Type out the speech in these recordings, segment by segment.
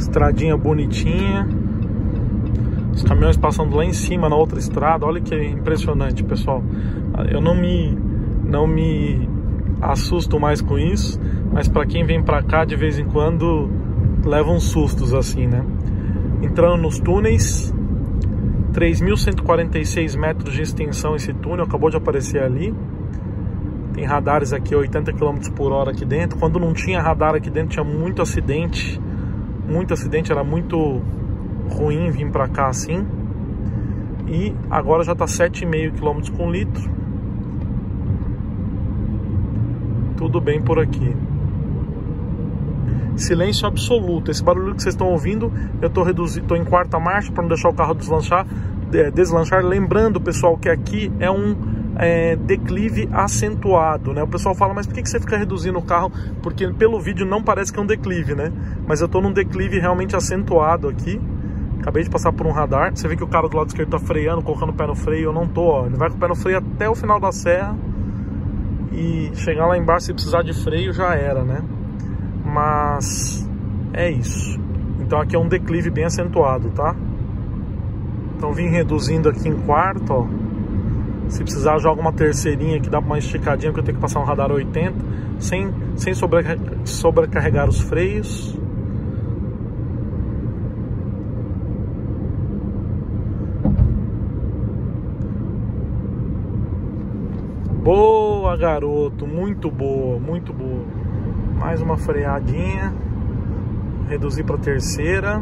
Estradinha bonitinha. Os caminhões passando lá em cima na outra estrada. Olha que impressionante, pessoal. Eu não me não me assusto mais com isso, mas para quem vem para cá de vez em quando leva uns sustos assim, né? Entrando nos túneis, 3.146 metros de extensão esse túnel, acabou de aparecer ali. Tem radares aqui 80 km por hora aqui dentro. Quando não tinha radar aqui dentro, tinha muito acidente. Muito acidente, era muito ruim vir para cá assim. E agora já está 7,5 km com litro. Tudo bem por aqui. Silêncio absoluto. Esse barulho que vocês estão ouvindo, eu estou reduzindo, tô em quarta marcha para não deixar o carro deslanchar, deslanchar. Lembrando, pessoal, que aqui é um é, declive acentuado, né? O pessoal fala, mas por que, você fica reduzindo o carro? Porque pelo vídeo não parece que é um declive, né? Mas eu estou num declive realmente acentuado aqui. Acabei de passar por um radar. Você vê que o cara do lado esquerdo tá freando, colocando o pé no freio. Eu não tô, ó. Ele vai com o pé no freio até o final da serra. E chegar lá embaixo, se precisar de freio, já era, né? Mas é isso. Então aqui é um declive bem acentuado, tá? Então vim reduzindo aqui em quarto, ó. Se precisar, joga uma terceirinha que dá uma esticadinha, porque eu tenho que passar um radar 80, sem, sem sobrecarregar os freios. Boa, garoto, muito boa, muito boa. Mais uma freadinha. Reduzir para terceira.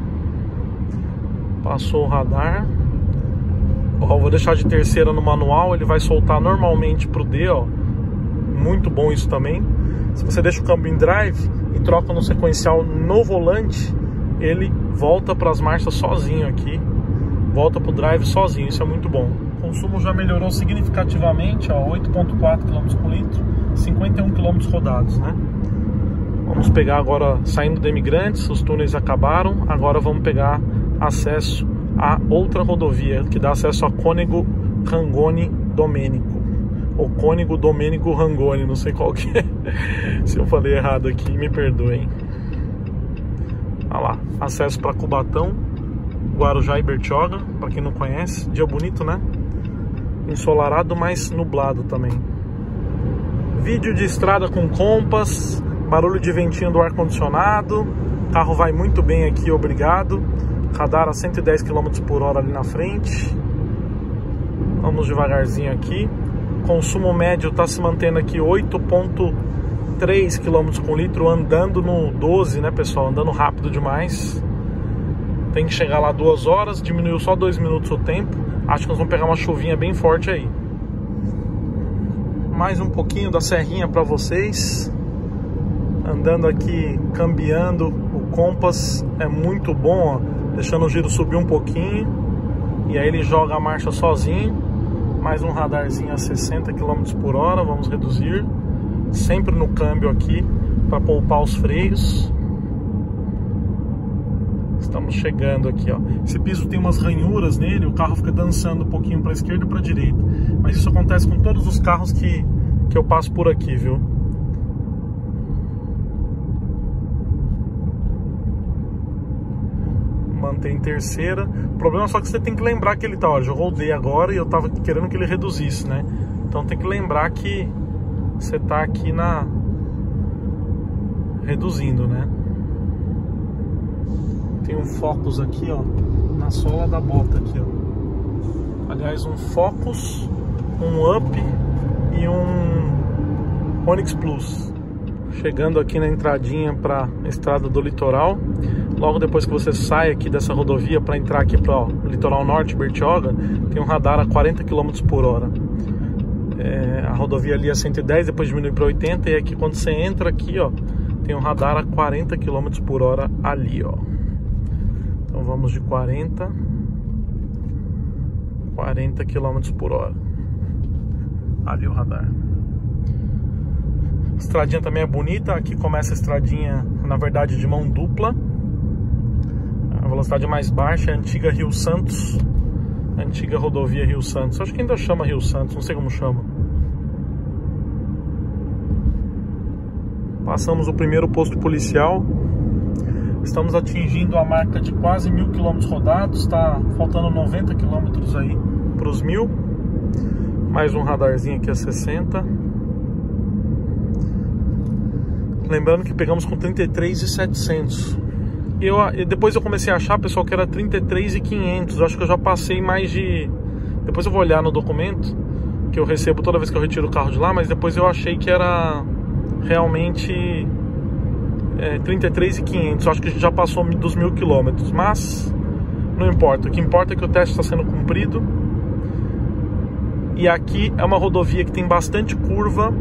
Passou o radar. Ó, vou deixar de terceira no manual, ele vai soltar normalmente pro D, ó. Muito bom isso também. Se você deixa o câmbio em drive e troca no sequencial no volante, ele volta para as marchas sozinho aqui. Volta pro drive sozinho, isso é muito bom. O consumo já melhorou significativamente, ó, 8.4 km por litro, 51 km rodados, né? Vamos pegar agora, saindo de Imigrantes, os túneis acabaram, agora vamos pegar acesso outra rodovia que dá acesso a Cônego Rangoni Domênico. Ou Cônego Domênico Rangoni, não sei qual que é. Se eu falei errado aqui, me perdoem. Olha lá, acesso para Cubatão, Guarujá e Bertioga, para quem não conhece. Dia bonito, né? Ensolarado, mas nublado também. Vídeo de estrada com compas, barulho de ventinho do ar-condicionado. Carro vai muito bem aqui, obrigado. Radar a 110 km por hora ali na frente. Vamos devagarzinho aqui. Consumo médio está se mantendo aqui 8.3 km com litro, andando no 12, né, pessoal? Andando rápido demais. Tem que chegar lá duas horas, diminuiu só dois minutos o tempo. Acho que nós vamos pegar uma chuvinha bem forte aí. Mais um pouquinho da serrinha para vocês. Andando aqui, cambiando. O Compass é muito bom, ó deixando o giro subir um pouquinho e aí ele joga a marcha sozinho. Mais um radarzinho a 60 km por hora vamos reduzir. Sempre no câmbio aqui para poupar os freios. Estamos chegando aqui ó. Esse piso tem umas ranhuras nele o carro fica dançando um pouquinho para esquerda e para direita. Mas isso acontece com todos os carros que, que eu passo por aqui viu mantém terceira. O problema é só que você tem que lembrar que ele tá, ó, jogou o D agora e eu tava querendo que ele reduzisse, né? Então tem que lembrar que você tá aqui na reduzindo, né? Tem um Focus aqui, ó, na sola da bota aqui, ó. Aliás, um Focus, um Up e um Onix Plus. Chegando aqui na entradinha para estrada do litoral. Logo depois que você sai aqui dessa rodovia para entrar aqui para o litoral norte, Bertioga, tem um radar a 40 km por hora. É, a rodovia ali é 110, depois diminui para 80 e aqui quando você entra aqui, ó, tem um radar a 40 km por hora ali, ó. Então vamos de 40 40 km por hora. Ali o radar. A estradinha também é bonita. Aqui começa a estradinha, na verdade, de mão dupla. A velocidade mais baixa é a antiga Rio Santos. A antiga rodovia Rio Santos. Acho que ainda chama Rio Santos, não sei como chama. Passamos o primeiro posto policial. Estamos atingindo a marca de quase mil quilômetros rodados, está faltando 90 quilômetros aí para os mil. Mais um radarzinho aqui a 60. Lembrando que pegamos com 33,700. Eu, depois eu comecei a achar, pessoal, que era 33,500. Acho que eu já passei mais de. Depois eu vou olhar no documento que eu recebo toda vez que eu retiro o carro de lá, mas depois eu achei que era realmente é, 33,500. Acho que a gente já passou dos mil quilômetros, mas não importa. O que importa é que o teste está sendo cumprido. E aqui é uma rodovia que tem bastante curva,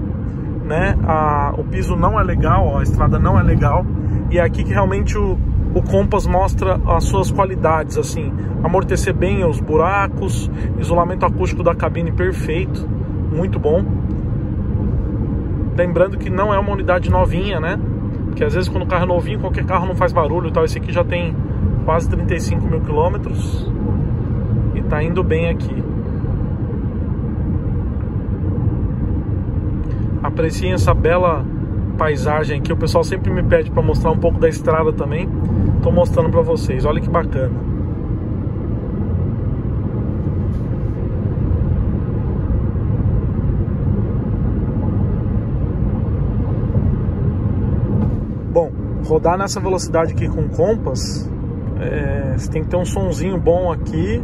né? A, o piso não é legal, ó, a estrada não é legal. E é aqui que realmente o, o Compass mostra as suas qualidades, assim, amortecer bem os buracos, isolamento acústico da cabine perfeito, muito bom. Lembrando que não é uma unidade novinha, né? Porque às vezes quando o carro é novinho, qualquer carro não faz barulho tal. Esse aqui já tem quase 35 mil quilômetros e tá indo bem aqui. Apreciem essa bela paisagem aqui. O pessoal sempre me pede para mostrar um pouco da estrada também. Tô mostrando para vocês. Olha que bacana. Bom, rodar nessa velocidade aqui com Compass, é, você tem que ter um sonzinho bom aqui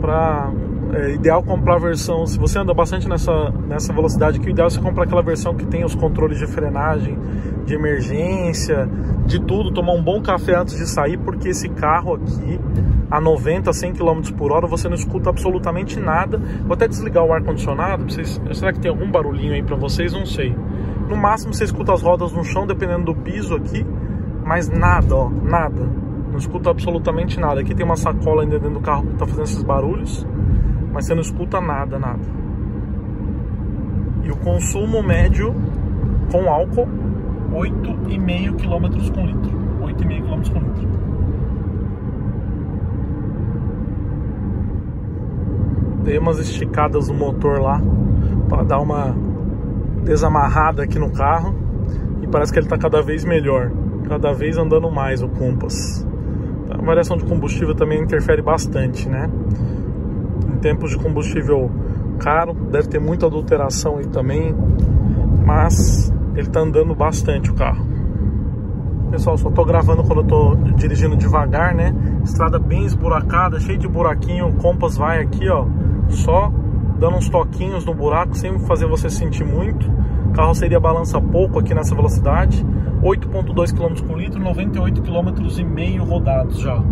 para é ideal comprar a versão, se você anda bastante nessa, nessa velocidade aqui, o ideal é você comprar aquela versão que tem os controles de frenagem, de emergência, de tudo, tomar um bom café antes de sair, porque esse carro aqui, a 90, 100 km por hora, você não escuta absolutamente nada. Vou até desligar o ar-condicionado, será que tem algum barulhinho aí para vocês? Não sei. No máximo você escuta as rodas no chão, dependendo do piso aqui, mas nada, ó, nada. Não escuta absolutamente nada. Aqui tem uma sacola ainda dentro do carro que tá fazendo esses barulhos mas você não escuta nada, nada. E o consumo médio com álcool, 8,5 km com litro. 8,5 km com litro. Dei umas esticadas no motor lá para dar uma desamarrada aqui no carro e parece que ele está cada vez melhor, cada vez andando mais o Compass. A variação de combustível também interfere bastante, né? Tempos de combustível caro, deve ter muita adulteração aí também, mas ele tá andando bastante o carro. Pessoal, só tô gravando quando eu tô dirigindo devagar, né? Estrada bem esburacada, cheio de buraquinho, o Compass vai aqui, ó, só dando uns toquinhos no buraco, sem fazer você sentir muito. O carro seria balança pouco aqui nessa velocidade. 8.2 km por litro, 98 km e meio rodados já.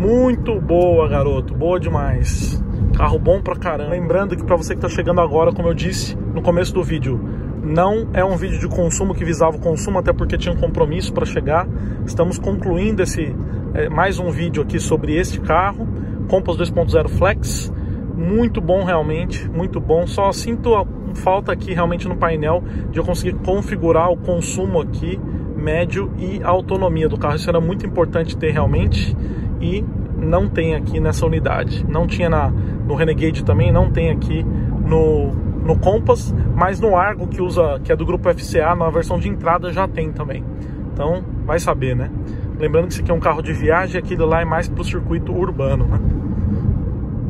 Muito boa, garoto. Boa demais. Carro bom pra caramba. Lembrando que para você que tá chegando agora, como eu disse no começo do vídeo, não é um vídeo de consumo que visava o consumo, até porque tinha um compromisso para chegar. Estamos concluindo esse é, mais um vídeo aqui sobre este carro, Compass 2.0 Flex. Muito bom realmente, muito bom. Só sinto falta aqui realmente no painel de eu conseguir configurar o consumo aqui médio e a autonomia do carro. Isso era muito importante ter realmente e não tem aqui nessa unidade. Não tinha na, no Renegade também, não tem aqui no, no Compass, mas no Argo que usa, que é do grupo FCA, na versão de entrada já tem também. Então, vai saber, né? Lembrando que esse aqui é um carro de viagem, aquele lá é mais para o circuito urbano, né?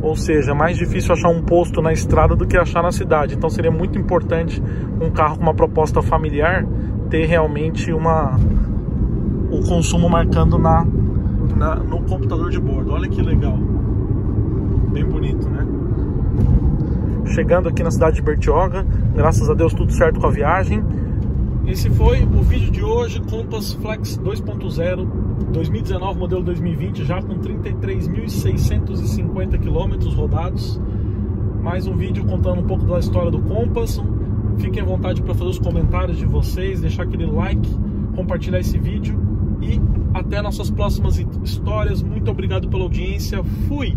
Ou seja, é mais difícil achar um posto na estrada do que achar na cidade. Então seria muito importante um carro com uma proposta familiar ter realmente uma o consumo marcando na na, no computador de bordo. Olha que legal. Bem bonito, né? Chegando aqui na cidade de Bertioga, graças a Deus tudo certo com a viagem. Esse foi o vídeo de hoje, Compass Flex 2.0 2019, modelo 2020, já com 33.650 quilômetros rodados. Mais um vídeo contando um pouco da história do Compass. Fiquem à vontade para fazer os comentários de vocês, deixar aquele like, compartilhar esse vídeo e até nossas próximas histórias. Muito obrigado pela audiência. Fui!